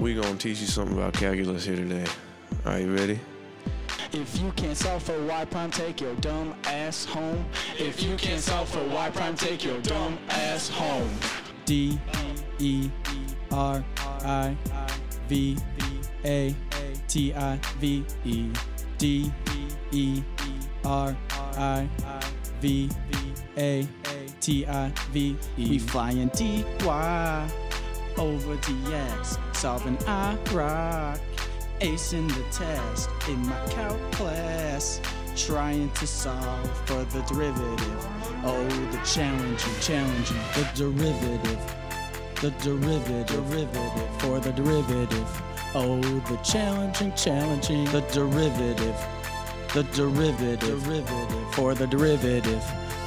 we gonna teach you something about calculus here today. Are you ready? If you can't solve for y prime, take your dumb ass home. If you can't solve for y prime, take your dumb ass home. D E R I V A T I V E D E R I V A T I V E. We flying D Y over DX, solving I rock, acing the test in my calc class, trying to solve for the derivative. Oh, the challenging, challenging, the derivative, the derivative, derivative for the derivative. Oh, the challenging, challenging, the derivative, the derivative, derivative for the derivative.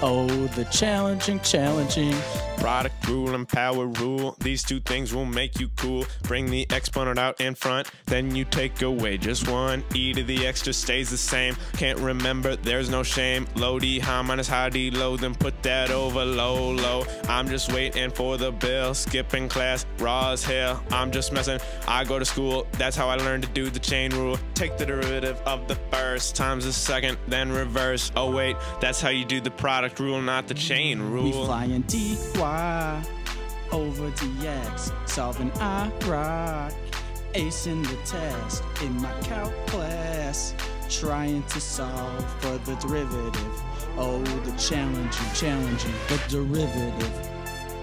Oh, the challenging, challenging. Product rule and power rule. These two things will make you cool. Bring the exponent out in front, then you take away just one. E to the just stays the same. Can't remember, there's no shame. Low D high minus high D low, then put that over low low. I'm just waiting for the bill. Skipping class, raw as hell. I'm just messing. I go to school, that's how I learned to do the chain rule. Take the derivative of the first times the second, then reverse. Oh wait, that's how you do the product rule, not the chain rule. We flying DY over DX, solving I rock, acing the test in my calc class, trying to solve for the derivative. Oh, the challenging, challenging, the derivative,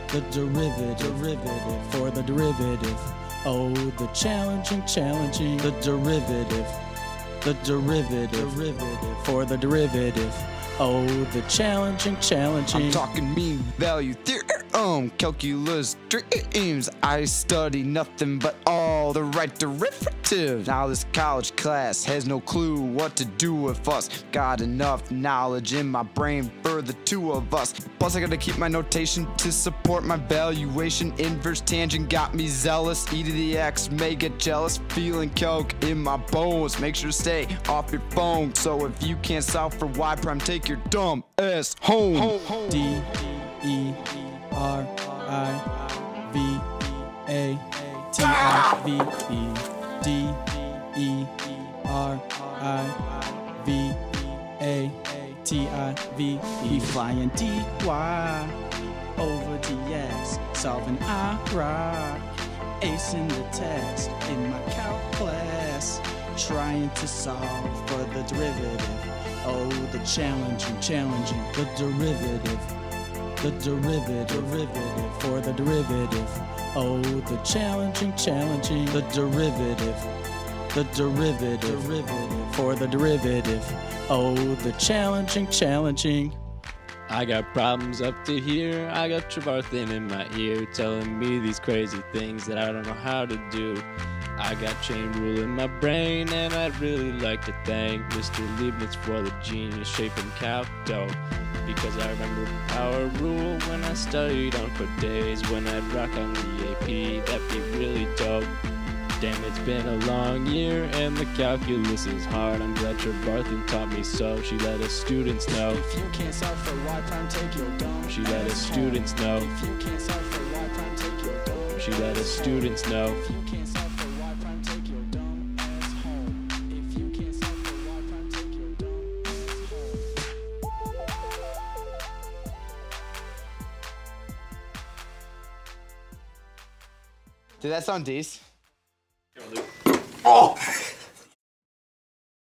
the derivative, derivative for the derivative. Oh, the challenging, challenging, the derivative, the derivative, derivative for the derivative. Oh, the challenging, challenging. I'm talking mean value theorem, calculus dreams. I study nothing but all the right derivatives. Now this college class has no clue what to do with us. Got enough knowledge in my brain for the two of us. Plus I gotta keep my notation to support my valuation. Inverse tangent got me zealous. E to the X may get jealous. Feeling coke in my bones. Make sure to stay off your phone. So if you can't solve for Y prime, take your dumb ass home. D E R I V A T I V E D E R I V A T I V E. Flying D Y over DX solving I rock acing the test in my calc class trying to solve for the derivative. Oh the challenging challenging. The derivative. The derivative, derivative for the derivative. Oh, the challenging, challenging, the derivative, the derivative, derivative for the derivative. Oh, the challenging, challenging. I got problems up to here. I got Trevarthan in my ear telling me these crazy things that I don't know how to do. I got chain rule in my brain, and I'd really like to thank Mr. Leibniz for the genius shaping calc dough. Because I remember power rule when I studied on for days when I'd rock on the AP. That'd be really dope. Damn, it's been a long year and the calculus is hard. I'm glad your Trevarthan taught me so. She let us students know. If you can't solve for y prime, take your dumb She let us students know. If you can't solve for y prime, take your dumb She let us students know. If you can't Did that sound decent?